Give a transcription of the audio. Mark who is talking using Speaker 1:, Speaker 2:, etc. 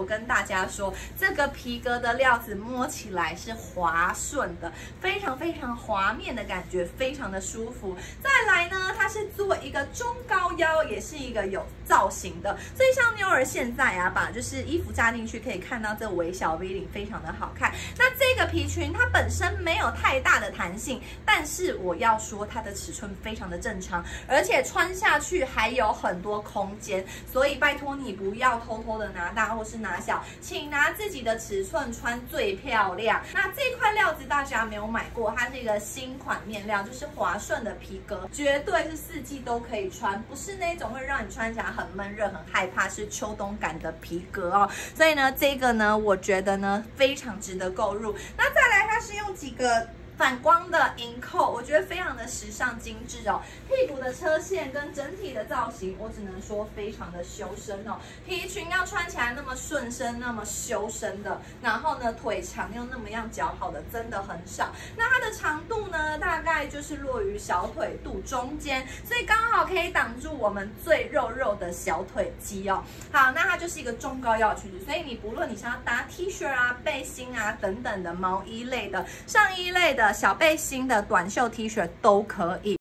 Speaker 1: 我跟大家说，这个皮革的料子摸起来是滑顺的，非常非常滑面的感觉，非常的舒服。再来呢，它是做一个中高腰，也是一个有造型的。所以像妞儿现在啊，把就是衣服扎进去，可以看到这微小 V 领非常的好看。那这个皮裙它本身没有太大的弹性，但是我要说它的尺寸非常的正常，而且穿下去还有很多空间。所以拜托你不要偷偷的拿大或是拿。小，请拿自己的尺寸穿最漂亮。那这块料子大家没有买过，它是一个新款面料，就是滑顺的皮革，绝对是四季都可以穿，不是那种会让你穿起来很闷热、很害怕，是秋冬感的皮革哦。所以呢，这个呢，我觉得呢非常值得购入。那再来，它是用几个。反光的银扣，我觉得非常的时尚精致哦。屁股的车线跟整体的造型，我只能说非常的修身哦。皮裙要穿起来那么顺身，那么修身的，然后呢腿长又那么样脚好的，真的很少。那它的长度呢，大概就是落于小腿肚中间，所以刚好可以挡住我们最肉肉的小腿肌哦。好，那它就是一个中高腰裙子，所以你不论你想要搭 T 恤啊、背心啊等等的毛衣类的、上衣类的小背心的短袖 T 恤都可以。